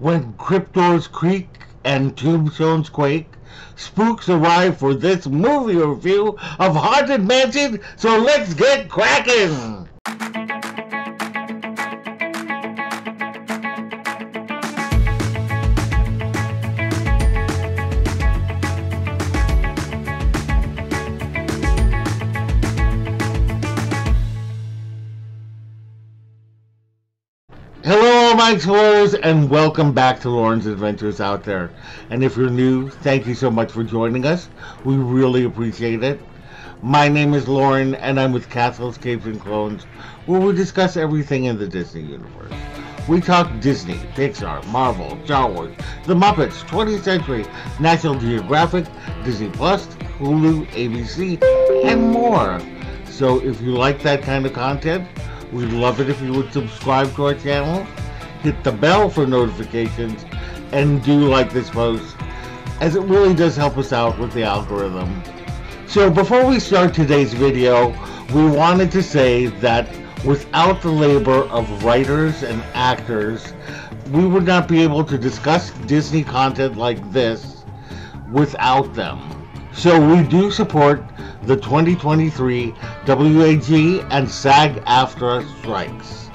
When crypt doors creak and tombstones quake, spooks arrive for this movie review of Haunted Mansion, so let's get cracking! Hello, my explorers, and welcome back to Loren's Adventures Out There. And if you're new, thank you so much for joining us. We really appreciate it. My name is Lauren, and I'm with Castles, Capes and Clones, where we discuss everything in the Disney universe. We talk Disney, Pixar, Marvel, Star Wars, The Muppets, 20th Century, National Geographic, Disney Plus, Hulu, ABC, and more. So if you like that kind of content, We'd love it if you would subscribe to our channel, hit the bell for notifications, and do like this post, as it really does help us out with the algorithm. So before we start today's video, we wanted to say that without the labor of writers and actors, we would not be able to discuss Disney content like this without them. So we do support the 2023 WGA and SAG-AFTRA strikes.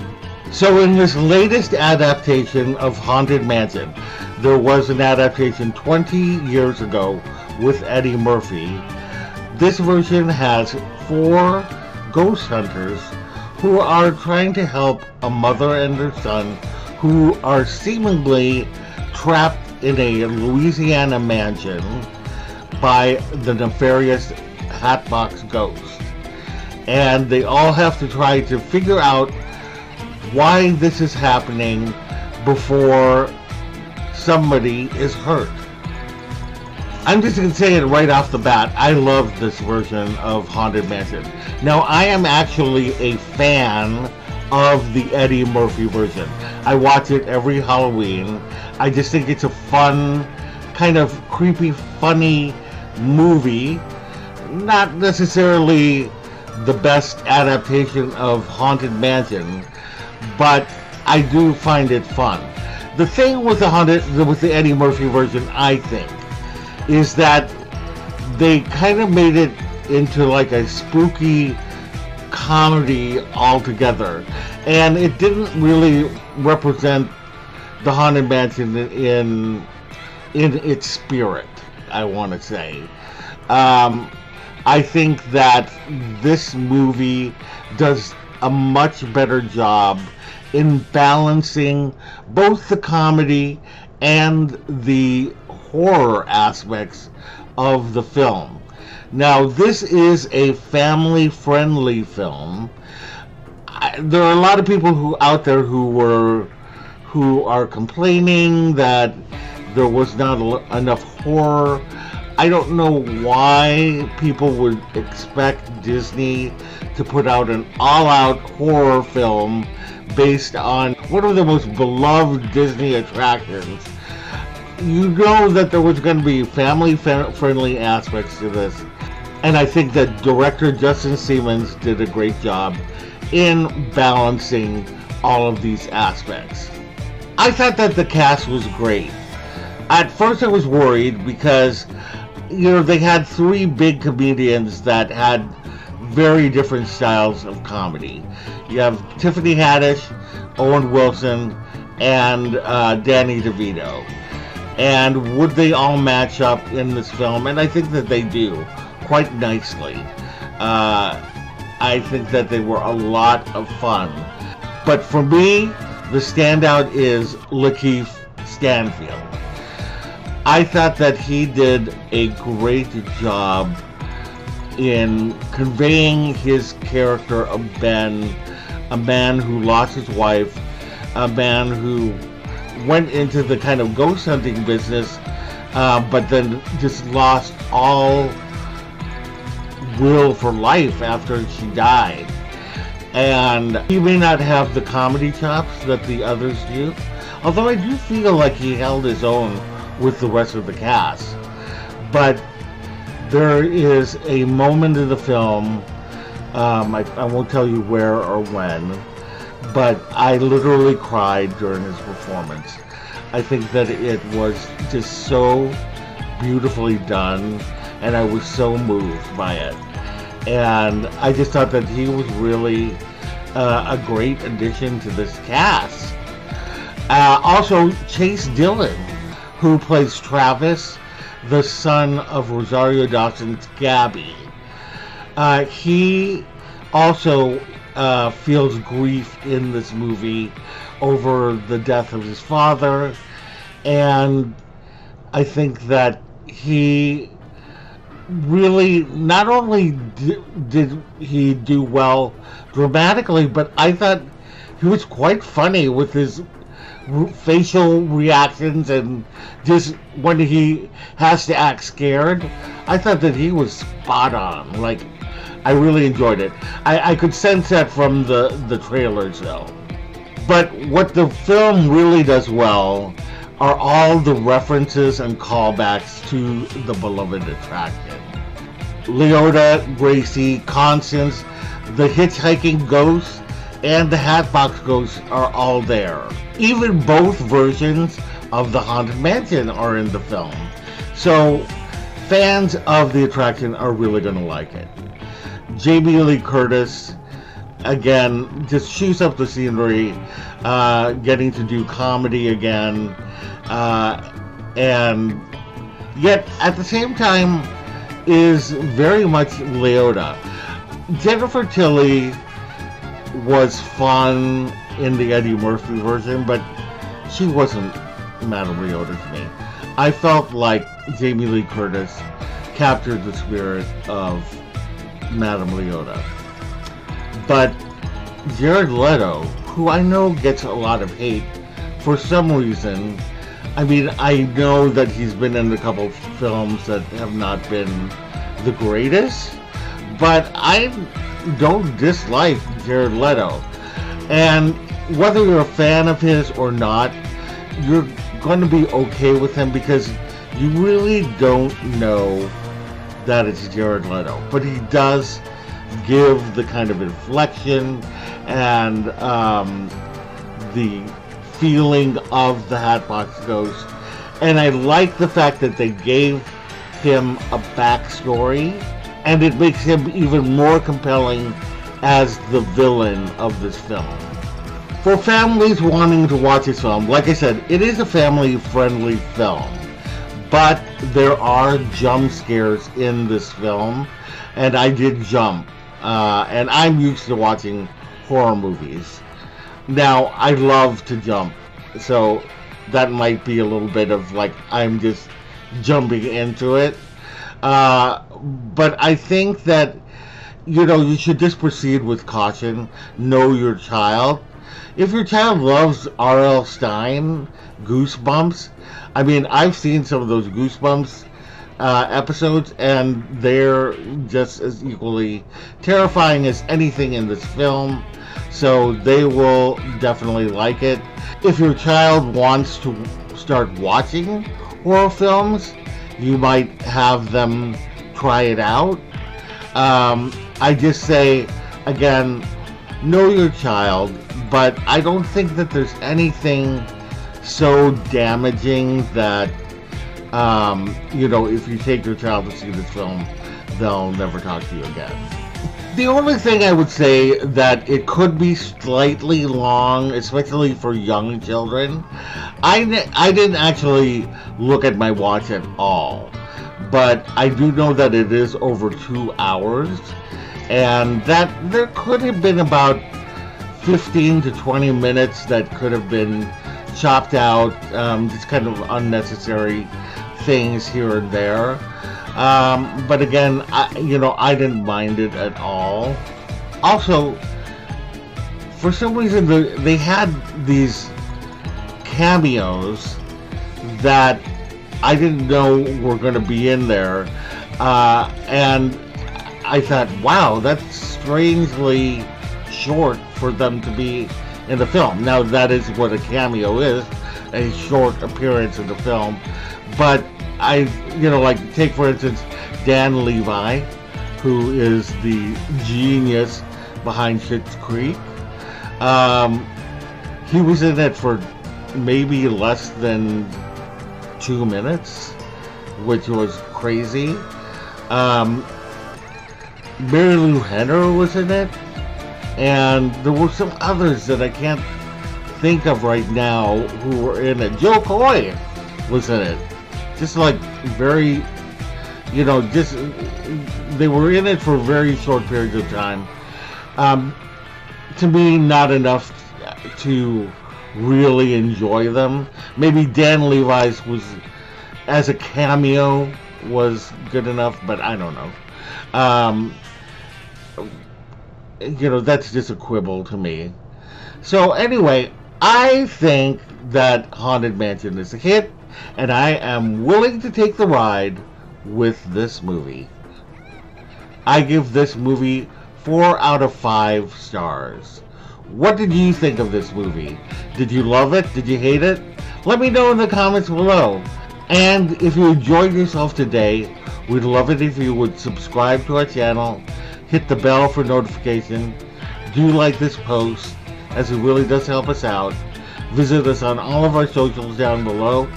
So in his latest adaptation of Haunted Mansion, there was an adaptation 20 years ago with Eddie Murphy. This version has four ghost hunters who are trying to help a mother and her son who are seemingly trapped in a Louisiana mansion by the nefarious Hatbox Ghost. And they all have to try to figure out why this is happening before somebody is hurt. I'm just going to say it right off the bat. I love this version of Haunted Mansion. Now, I am actually a fan of the Eddie Murphy version. I watch it every Halloween. I just think it's a fun, kind of creepy, funny movie not necessarily the best adaptation of Haunted Mansion, but I do find it fun. The thing with the Haunted, with the Eddie Murphy version, I think, is that they kind of made it into like a spooky comedy altogether, and it didn't really represent the Haunted Mansion in in its spirit. I want to say. Um, I think that this movie does a much better job in balancing both the comedy and the horror aspects of the film. Now, this is a family friendly film. I, there are a lot of people who out there who were who are complaining that there was not enough horror. I don't know why people would expect Disney to put out an all-out horror film based on one of the most beloved Disney attractions. You know that there was going to be family-friendly aspects to this, and I think that director Justin Simien did a great job in balancing all of these aspects. I thought that the cast was great. At first I was worried because you know, they had three big comedians that had very different styles of comedy. You have Tiffany Haddish, Owen Wilson, and uh, Danny DeVito. And would they all match up in this film? And I think that they do quite nicely. Uh, I think that they were a lot of fun. But for me, the standout is Lakeith Stanfield. I thought that he did a great job in conveying his character of Ben, a man who lost his wife, a man who went into the kind of ghost hunting business, uh, but then just lost all will for life after she died. And he may not have the comedy chops that the others do, although I do feel like he held his own with the rest of the cast. But there is a moment in the film, um, I, I won't tell you where or when, but I literally cried during his performance. I think that it was just so beautifully done, and I was so moved by it. And I just thought that he was really uh, a great addition to this cast. Uh, also, Chase Dillon, who plays Travis, the son of Rosario Dawson's Gabby. Uh, he also uh, feels grief in this movie over the death of his father, and I think that he really not only did, did he do well dramatically, but I thought he was quite funny with his facial reactions and just when he has to act scared. I thought that he was spot on. Like, I really enjoyed it. I, I could sense that from the, the trailers, though. But what the film really does well are all the references and callbacks to the beloved attraction. Leota, Gracie, Constance, the hitchhiking ghost, and the Hatbox Ghosts are all there. Even both versions of the Haunted Mansion are in the film. So fans of the attraction are really going to like it. Jamie Lee Curtis, again, just shoots up the scenery, uh, getting to do comedy again, uh, and yet at the same time is very much Leota. Jennifer Tilly was fun in the Eddie Murphy version, but she wasn't Madame Leota to me. I felt like Jamie Lee Curtis captured the spirit of Madame Leota. But Jared Leto, who I know gets a lot of hate for some reason, I mean, I know that he's been in a couple films that have not been the greatest, but I don't dislike Jared Leto. And whether you're a fan of his or not, you're going to be okay with him because you really don't know that it's Jared Leto. But he does give the kind of inflection and um, the feeling of the Hatbox Ghost. And I like the fact that they gave him a backstory and it makes him even more compelling as the villain of this film. For families wanting to watch this film, like I said, it is a family-friendly film, but there are jump scares in this film, and I did jump, uh, and I'm used to watching horror movies. Now, I love to jump, so that might be a little bit of like I'm just jumping into it. Uh, but I think that you know you should just proceed with caution. Know your child. If your child loves R.L. Stine, Goosebumps, I mean I've seen some of those Goosebumps uh, episodes, and they're just as equally terrifying as anything in this film. So they will definitely like it. If your child wants to start watching horror films, you might have them try it out. Um, I just say, again, know your child, but I don't think that there's anything so damaging that, um, you know, if you take your child to see this film, they'll never talk to you again. The only thing I would say that it could be slightly long, especially for young children. I, I didn't actually look at my watch at all but I do know that it is over two hours, and that there could have been about 15 to 20 minutes that could have been chopped out, um, just kind of unnecessary things here and there. Um, but again, I, you know, I didn't mind it at all. Also, for some reason, the, they had these cameos that I didn't know were going to be in there. Uh, and I thought, wow, that's strangely short for them to be in the film. Now, that is what a cameo is, a short appearance in the film. But I, you know, like, take for instance, Dan Levy, who is the genius behind Schitt's Creek. Um, he was in it for maybe less than two minutes, which was crazy. Um, Marilu Henner was in it, and there were some others that I can't think of right now who were in it. Jo Koy was in it. Just like very, you know, just they were in it for very short periods of time. Um, to me, not enough to really enjoy them. Maybe Dan Levy's was as a cameo was good enough, but I don't know. Um, you know, that's just a quibble to me. So anyway, I think that Haunted Mansion is a hit, and I am willing to take the ride with this movie. I give this movie four out of five stars. What did you think of this movie? Did you love it? Did you hate it? Let me know in the comments below. And if you enjoyed yourself today, we'd love it if you would subscribe to our channel, hit the bell for notification, do like this post, as it really does help us out. Visit us on all of our socials down below.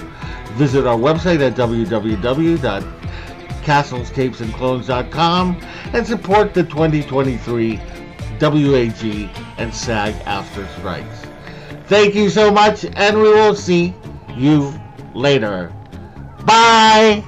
Visit our website at www.castlescapesandclones.com and support the 2023 WAG and SAG after strikes. Thank you so much, and we will see you later. Bye!